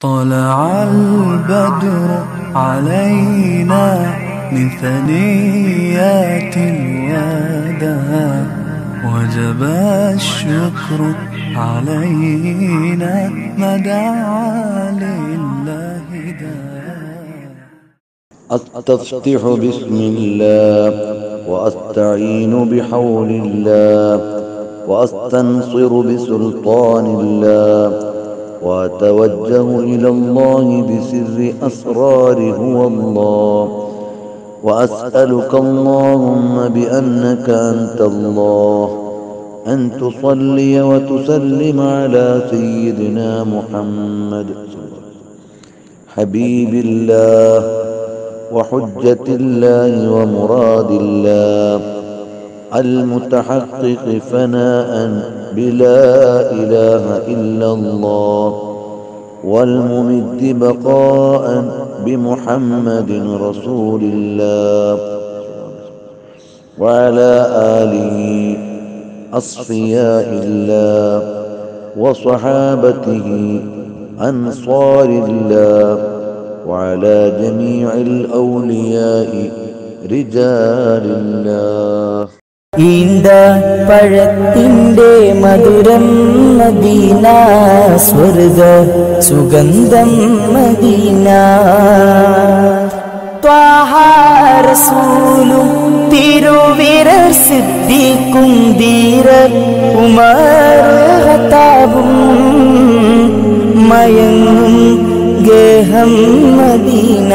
طلع البدر علينا من ثنيات الوداع وجب الشكر علينا ما دعا لله داع أستفتح بسم الله وأستعين بحول الله وأستنصر بسلطان الله وأتوجه إلى الله بسر أسرار هو الله. وأسألك اللهم بأنك أنت الله. أن تصلي وتسلم على سيدنا محمد. حبيب الله وحجة الله ومراد الله. المتحقق فناء بلا إله إلا الله والممد بقاء بمحمد رسول الله وعلى آله أصفياء الله وصحابته أنصار الله وعلى جميع الأولياء رجال الله. ഈന്ത പഴത്തിന്റെ മധുരം മദീന സ്വർഗ സുഗന്ധം മദീന. ത്വാഹാരസൂലും തിരുവിരർ സിദ്ധിക്കും ധീര ഉമർ ഹത്താബും മയങ്ങും ഗേഹം മദീന.